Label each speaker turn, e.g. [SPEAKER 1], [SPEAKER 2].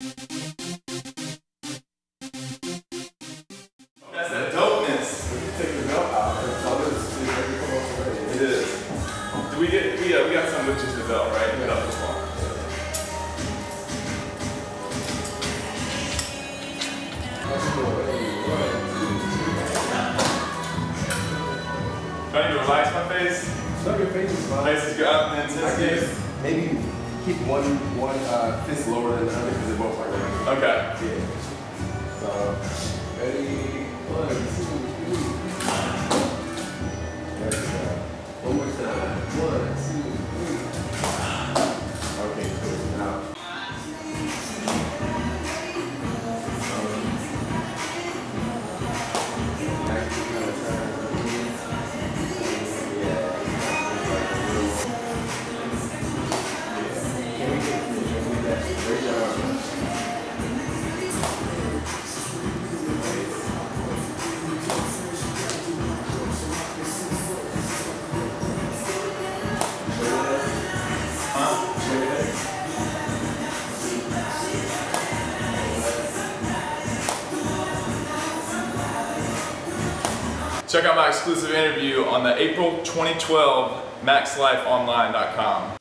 [SPEAKER 1] That's that dopeness.
[SPEAKER 2] Take the belt out. It's all this. See if they can come up already.
[SPEAKER 1] It is. Do we get? We, uh, we got some witches to belt, right? Put up this one.
[SPEAKER 2] Let's go. Hey, one,
[SPEAKER 1] Do I need to relax my face?
[SPEAKER 2] Snug your face is fine.
[SPEAKER 1] Face is good. Up and
[SPEAKER 2] I guess maybe keep one one uh, fist lower than the other because they're both like
[SPEAKER 1] Check out my exclusive interview on the April 2012 MaxxLifeOnline.com.